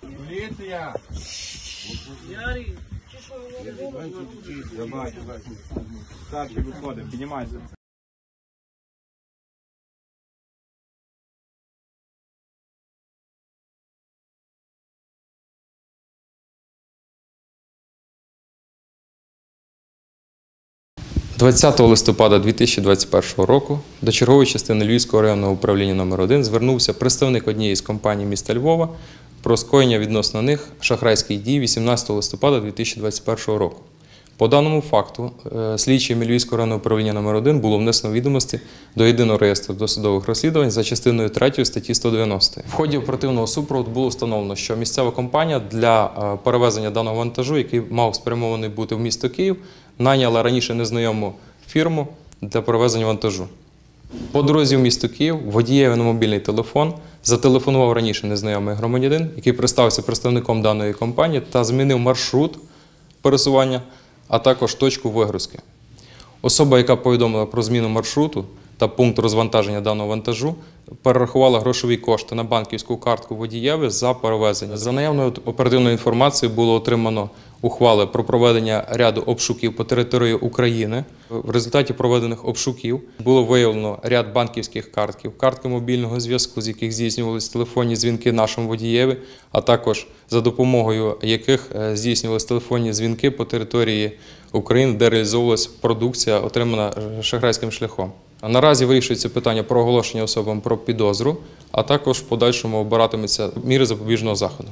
Поліція! Давай, давай. Старший виходить, піднімайся. 20 листопада 2021 року до чергової частини Львівського районного управління номер 1 звернувся представник однієї з компаній міста Львова про скоєння відносно них шахрайських дій 18 листопада 2021 року. По даному факту е, слідчими Львівського районного управління номер 1 було внесено відомості до єдиного реєстру досудових розслідувань за частиною 3 статті 190. В ході оперативного супроводу було встановлено, що місцева компанія для е, перевезення даного вантажу, який мав спрямований бути в місто Київ, найняла раніше незнайому фірму для перевезення вантажу. По дорозі в місто Київ водієві на мобільний телефон зателефонував раніше незнайомий громадянин, який представився представником даної компанії та змінив маршрут пересування, а також точку вигрузки. Особа, яка повідомила про зміну маршруту та пункт розвантаження даного вантажу, перерахувала грошові кошти на банківську картку водієві за перевезення. За наявною оперативною інформацією було отримано ухвали про проведення ряду обшуків по території України. В результаті проведених обшуків було виявлено ряд банківських картків, картки мобільного зв'язку, з яких здійснювалися телефонні дзвінки нашому водієві, а також за допомогою яких е, здійснювалися телефонні дзвінки по території України, де реалізовувалася продукція, отримана е, шахрайським шляхом. Наразі вирішується питання про оголошення особам про підозру, а також в подальшому обиратиметься міри запобіжного заходу.